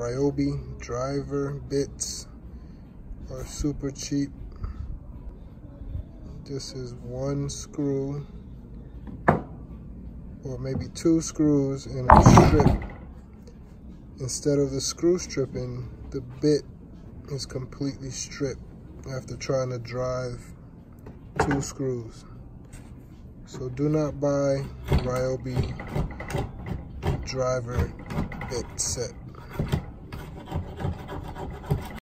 Ryobi driver bits are super cheap. This is one screw or maybe two screws and a strip. Instead of the screw stripping, the bit is completely stripped after trying to drive two screws. So do not buy Ryobi driver bit set.